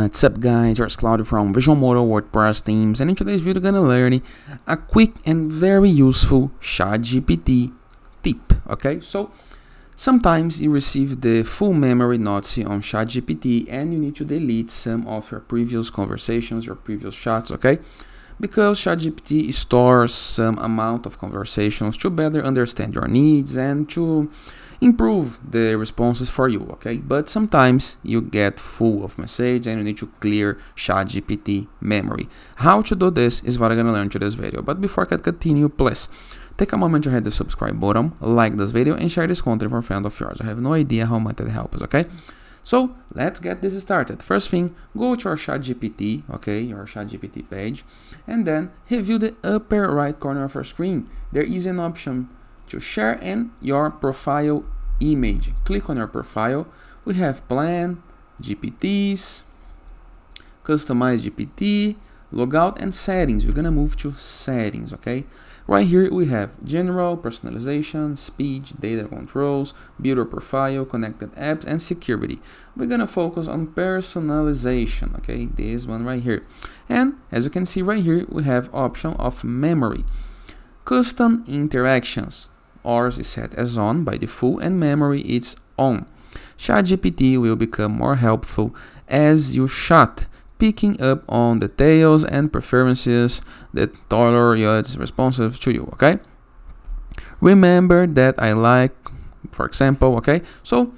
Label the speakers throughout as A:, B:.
A: Uh, what's up guys, it's Claudio from Visualmodo WordPress themes and in today's video we're gonna learn a quick and very useful ChatGPT tip, okay? So sometimes you receive the full memory notes on ChatGPT and you need to delete some of your previous conversations, your previous chats, okay? Because ChatGPT stores some amount of conversations to better understand your needs and to improve the responses for you, okay? But sometimes you get full of message and you need to clear ChatGPT memory. How to do this is what I'm gonna learn to this video. But before I continue, please take a moment to hit the subscribe button, like this video, and share this content for a friend of yours. I have no idea how much it helps, okay? So let's get this started. First thing, go to your ChatGPT, okay, your ChatGPT page, and then review the upper right corner of your screen. There is an option to share in your profile image. Click on your profile. We have plan, GPTs, customize GPT, logout and settings. We're gonna move to settings, okay? Right here we have general, personalization, speech, data controls, builder profile, connected apps, and security. We're gonna focus on personalization, okay? This one right here. And as you can see right here, we have option of memory. Custom instructions. Ours is set as on by default and memory is on. ChatGPT will become more helpful as you chat, picking up on details and preferences that tailor your responses to you, okay? Remember that I like, for example, okay? So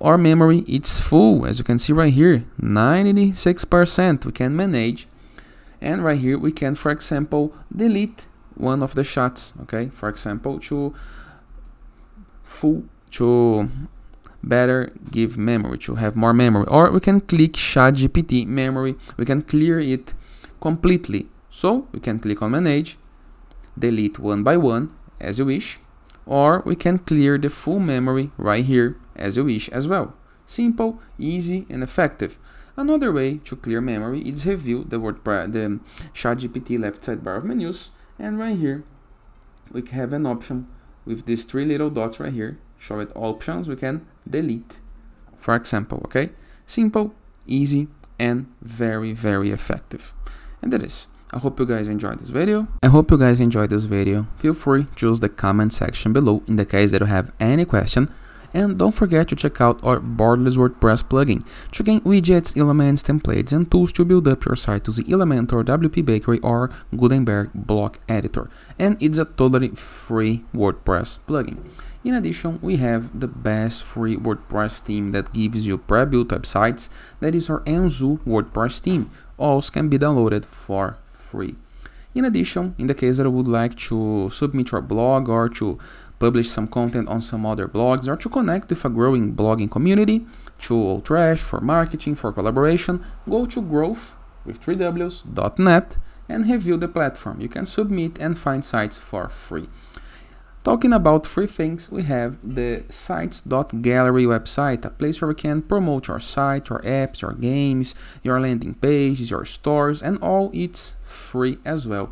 A: our memory it's full, as you can see right here, 96% we can manage. And right here we can, for example, delete one of the shots okay? For example to full to better give memory to have more memory. Or we can click ChatGPT memory. We can clear it completely. So we can click on manage delete one by one as you wish. Or we can clear the full memory right here as you wish as well. Simple easy and effective. Another way to clear memory is review the WordPress the ChatGPT left sidebar of menus and right here we have an option with these three little dots right here. Show it options we can delete for example okay? Simple easy and very very effective. And that is. I hope you guys enjoyed this video. I hope you guys enjoyed this video. Feel free to use the comment section below in the case that you have any question and don't forget to check out our Borderless WordPress plugin to gain widgets, elements, templates, and tools to build up your site using Elementor, WP Bakery, or Gutenberg block editor. And it's a totally free WordPress plugin. In addition, we have the best free WordPress theme that gives you pre-built websites, that is our Anzu WordPress theme. Also can be downloaded for free. In addition, in the case that you would like to submit your blog or to publish some content on some other blogs, or to connect with a growing blogging community, to Old Trash for marketing, for collaboration, go to growth with 3ws.net and review the platform. You can submit and find sites for free. Talking about free things, we have the sites.gallery website, a place where we can promote your site, your apps, your games, your landing pages, your stores, and all it's free as well.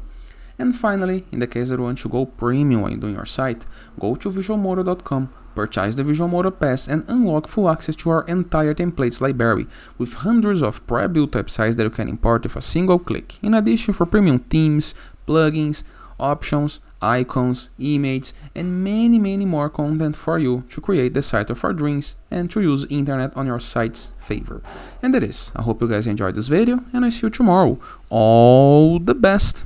A: And finally, in the case that you want to go premium when doing your site, go to visualmodo.com, purchase the Visualmodo Pass and unlock full access to our entire templates library with hundreds of pre-built websites that you can import with a single click. In addition for premium themes, plugins, options, icons, images, and many many more content for you to create the site of our dreams and to use internet on your site's favor. And that is, I hope you guys enjoyed this video and I see you tomorrow. All the best!